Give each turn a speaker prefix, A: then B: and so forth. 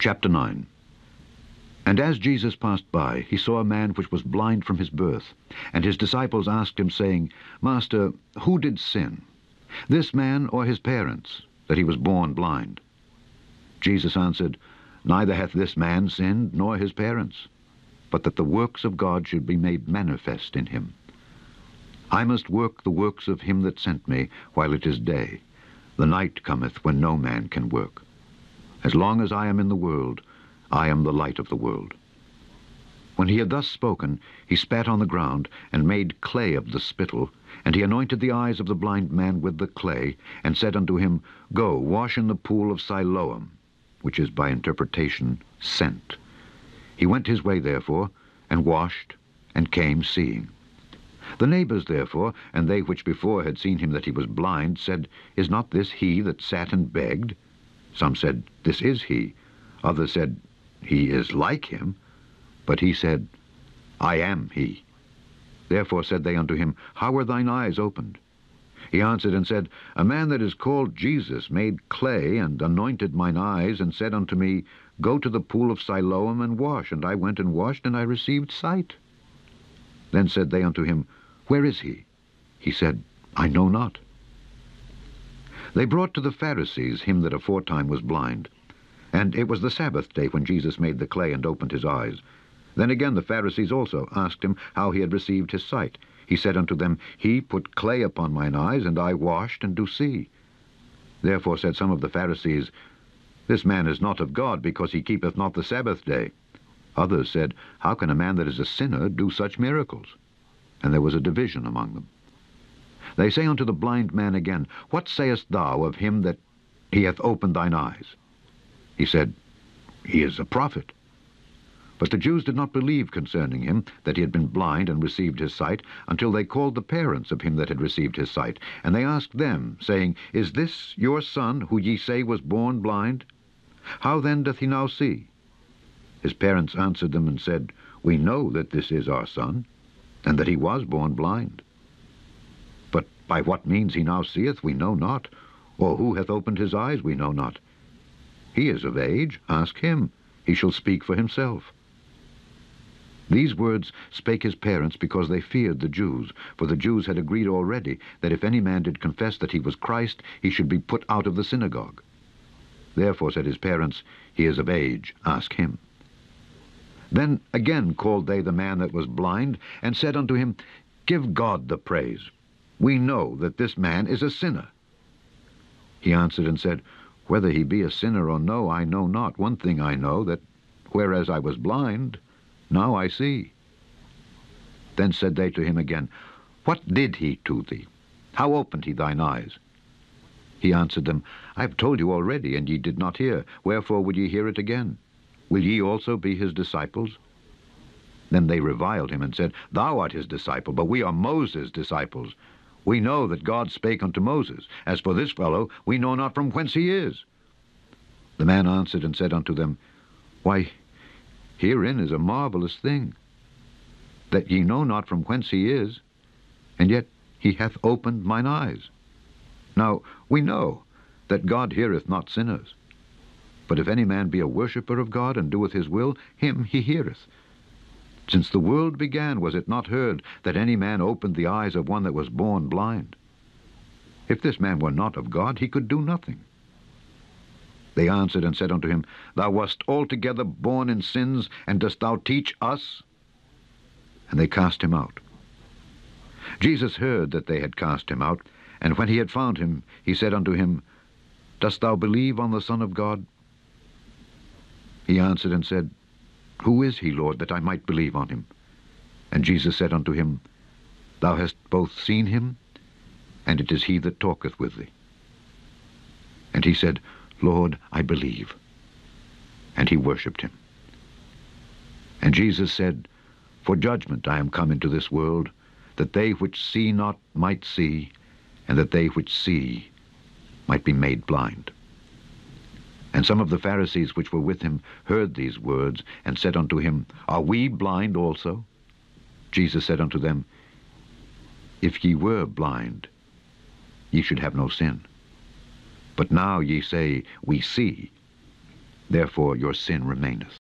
A: Chapter 9 And as Jesus passed by, he saw a man which was blind from his birth. And his disciples asked him, saying, Master, who did sin, this man or his parents, that he was born blind? Jesus answered, Neither hath this man sinned, nor his parents, but that the works of God should be made manifest in him. I must work the works of him that sent me while it is day. The night cometh when no man can work. As long as I am in the world, I am the light of the world. When he had thus spoken, he spat on the ground, and made clay of the spittle, and he anointed the eyes of the blind man with the clay, and said unto him, Go, wash in the pool of Siloam, which is by interpretation sent. He went his way therefore, and washed, and came seeing. The neighbours therefore, and they which before had seen him that he was blind, said, Is not this he that sat and begged? Some said, This is he. Others said, He is like him. But he said, I am he. Therefore said they unto him, How were thine eyes opened? He answered and said, A man that is called Jesus made clay, and anointed mine eyes, and said unto me, Go to the pool of Siloam and wash. And I went and washed, and I received sight. Then said they unto him, Where is he? He said, I know not. They brought to the Pharisees him that aforetime was blind. And it was the Sabbath day when Jesus made the clay and opened his eyes. Then again the Pharisees also asked him how he had received his sight. He said unto them, He put clay upon mine eyes, and I washed, and do see. Therefore said some of the Pharisees, This man is not of God, because he keepeth not the Sabbath day. Others said, How can a man that is a sinner do such miracles? And there was a division among them. They say unto the blind man again, What sayest thou of him that he hath opened thine eyes? He said, He is a prophet. But the Jews did not believe concerning him that he had been blind and received his sight, until they called the parents of him that had received his sight. And they asked them, saying, Is this your son, who ye say was born blind? How then doth he now see? His parents answered them and said, We know that this is our son, and that he was born blind. By what means he now seeth we know not, or who hath opened his eyes we know not. He is of age, ask him, he shall speak for himself. These words spake his parents because they feared the Jews, for the Jews had agreed already that if any man did confess that he was Christ, he should be put out of the synagogue. Therefore said his parents, He is of age, ask him. Then again called they the man that was blind, and said unto him, Give God the praise. We know that this man is a sinner. He answered and said, Whether he be a sinner or no, I know not. One thing I know, that whereas I was blind, now I see. Then said they to him again, What did he to thee? How opened he thine eyes? He answered them, I have told you already, and ye did not hear. Wherefore would ye hear it again? Will ye also be his disciples? Then they reviled him and said, Thou art his disciple, but we are Moses' disciples. We know that God spake unto Moses. As for this fellow, we know not from whence he is. The man answered and said unto them, Why, Herein is a marvelous thing, that ye know not from whence he is, and yet he hath opened mine eyes. Now we know that God heareth not sinners. But if any man be a worshipper of God, and doeth his will, him he heareth. Since the world began, was it not heard that any man opened the eyes of one that was born blind? If this man were not of God, he could do nothing. They answered and said unto him, Thou wast altogether born in sins, and dost thou teach us? And they cast him out. Jesus heard that they had cast him out, and when he had found him, he said unto him, Dost thou believe on the Son of God? He answered and said, Who is he, Lord, that I might believe on him? And Jesus said unto him, Thou hast both seen him, and it is he that talketh with thee. And he said, Lord, I believe. And he worshipped him. And Jesus said, For judgment I am come into this world, that they which see not might see, and that they which see might be made blind. And some of the Pharisees which were with him heard these words, and said unto him, Are we blind also? Jesus said unto them, If ye were blind, ye should have no sin. But now ye say, We see. Therefore your sin remaineth.